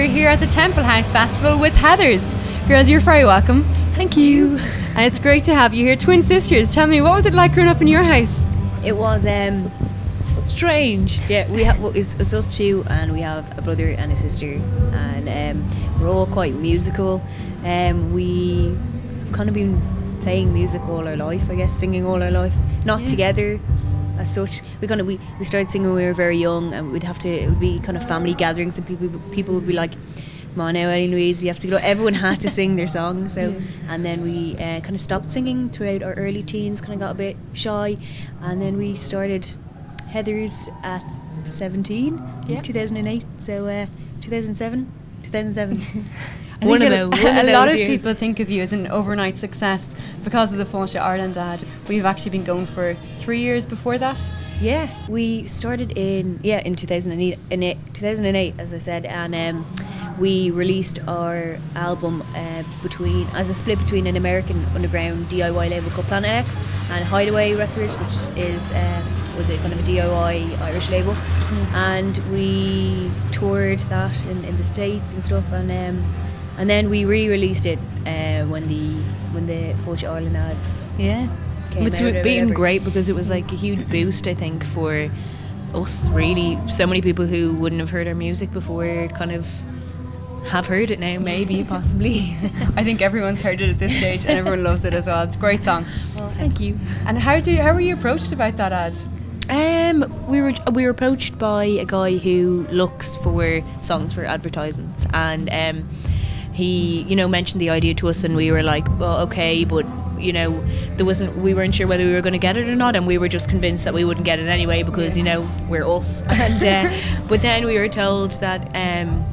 we're here at the Templehouse Festival with Heathers. Girls, you're very welcome. Thank you. And it's great to have you here. Twin sisters, tell me, what was it like growing up in your house? It was um, strange. Yeah, we have well, it's, it's us two, and we have a brother and a sister, and um, we're all quite musical. Um, we've kind of been playing music all our life, I guess, singing all our life. Not together as such. We kind of we, we started singing when we were very young, and we'd have to it would be kind of family gatherings, and people people would be like. Come on now, Ellie Louise, you have to go. Everyone had to sing their song, so and then we uh, kind of stopped singing throughout our early teens. Kind of got a bit shy, and then we started Heathers at 17, Yeah. 2008. So uh, 2007, 2007. One of a, those- one of a lot of years. people think of you as an overnight success because of the Fáilte Ireland ad. We've actually been going for three years before that. Yeah, we started in yeah in 2008, in eight, 2008 as I said, and um, we released our album uh, between as a split between an American underground DIY label called Planet X and Hideaway Records, which is um, was a kind of a DIY Irish label, and we toured that in, in the states and stuff, and um, and then we re-released it uh, when the when the Fáilte Ireland ad Yeah. Came it's out been great because it was like a huge boost, I think, for us really. So many people who wouldn't have heard our music before kind of have heard it now, maybe, possibly. I think everyone's heard it at this stage and everyone loves it as well. It's a great song. Oh, thank you. And how do how were you approached about that ad? Um, we were we were approached by a guy who looks for songs for advertisements, and um, he you know mentioned the idea to us, and we were like, well, okay, but you know there wasn't we weren't sure whether we were going to get it or not, and we were just convinced that we wouldn't get it anyway because you know we're us. and uh, but then we were told that. Um,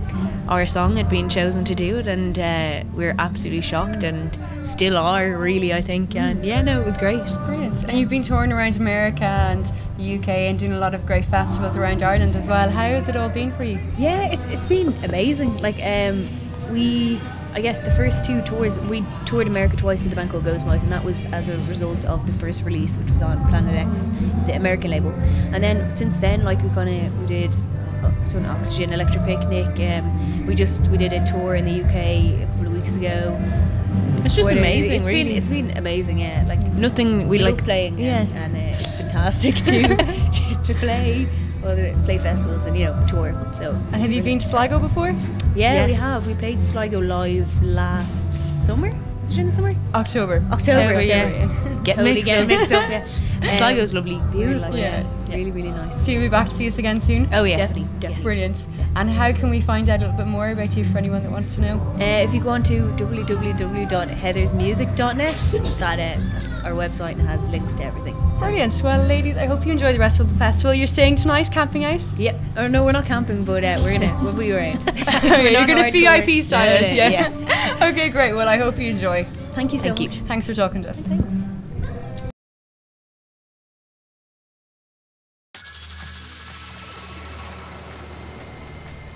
our song had been chosen to do it, and uh, we were absolutely shocked, and still are, really. I think, and yeah, no, it was great. Brilliant. And you've been touring around America and UK and doing a lot of great festivals around Ireland as well. How has it all been for you? Yeah, it's it's been amazing. Like um, we, I guess the first two tours we toured America twice with the band called Ghost Mice, and that was as a result of the first release, which was on Planet X, the American label. And then since then, like we kind of we did. uh, Done Oxegen Electric Picnic. Um, we just we did a tour in the UK a couple of weeks ago. It's just amazing, It's been really. it's been amazing. Yeah, like Nothing we we like love playing. Yeah. and, and uh, it's fantastic to to play. The- play festivals and you know tour. So And have you been to Sligo before? yeah, we have. We played Sligo live last summer. Was it in the summer? October. October, October, yeah. yeah. Get Totally mixed up. mixed up. Yeah. Um, Sligo's lovely. beautiful. Yeah. Yeah, really, really nice. So you'll be back to see us again soon? Oh yes. Definitely, definitely. Brilliant. And how can we find out a little bit more about you for anyone that wants to know? Uh, if you go on to www.heathersmusic.net, that uh, that's our website and has links to everything. So, Brilliant. Well, ladies, I hope you enjoy the rest of the festival. You're staying tonight, camping out? Yep. Oh no, we're not camping, but uh, we're gonna we'll be around. You're going to to. VIP style it, yeah. Okay, great. Well, I hope you enjoy. Thank you so Thank you. much. Thanks for talking to us.